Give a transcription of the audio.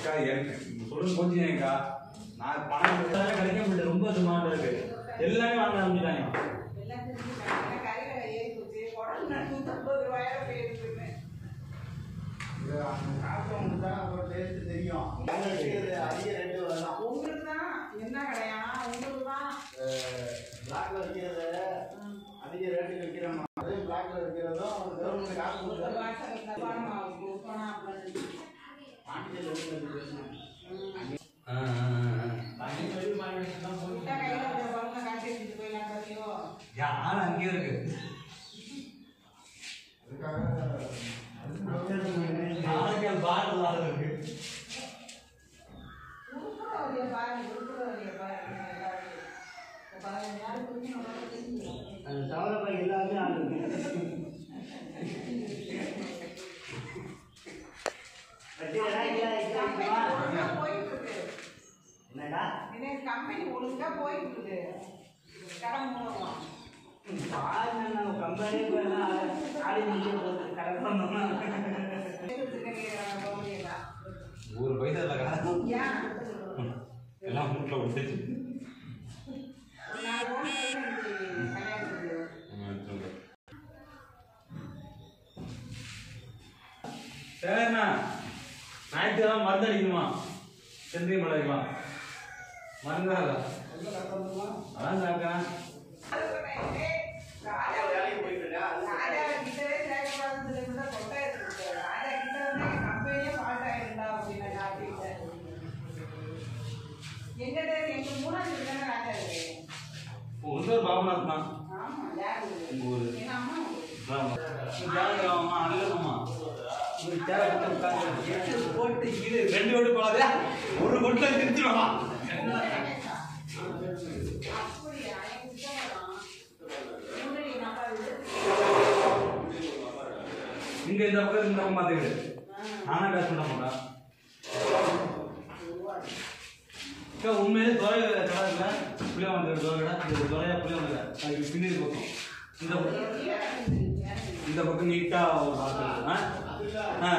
அக்கா எனக்கு சொல்லுங்க கொஞ்சினேக்கா நான் பணம் கிடைக்க முடியல ரொம்ப சுமாரா இருக்கு. எல்லாமே வாங்க ஆரம்பிச்சிட்டாங்க. உங்களுக்கு தான் என்ன கடையா? உங்களுக்கு தான் ஒரு குடிச்சு நம்ம தெரிஞ்சுக்கலாம் அந்த தவளை ஆளுங்க ஒழுங்கா போயிட்டு இருக்கு என்னடா இன்னைக்கு கம்பெனி ஒழுங்கா போயிட்டு இருக்கு கடன் மூலமா. கம்பெனி ஒரு பைசா இல்லை கடை ஏன்? எல்லாம் மூட்டில் விட்டுச்சு சரிண்ணா ஞாயிற்றுக்கிழமை மருந்து அடிக்கணுமா? செந்திரி மலைக்கலாம் மருந்து அதான் சாப்பிட்டேன் ராஜா பாபநாத் தான் அம்மா ஒரு சேர போட்டு இது ரெண்டு ஓட்டு போகாதே ஒரு கொட்டில் திருச்சிடுவா இங்க இந்த பக்கம் இந்த பக்கம் மாத்திக்கிடு நானா காசு பண்ண மாட்டா அக்கா உண்மையிலே துறை கடை இல்லை? புளியா வந்துடு துறை கடை இந்த துறையா புளியா வந்துடு அதுக்கு பின்னாடி பக்கம். இந்த பக்கம். இந்த பக்கம் நீட்டா ஒரு ஆ? ஆ.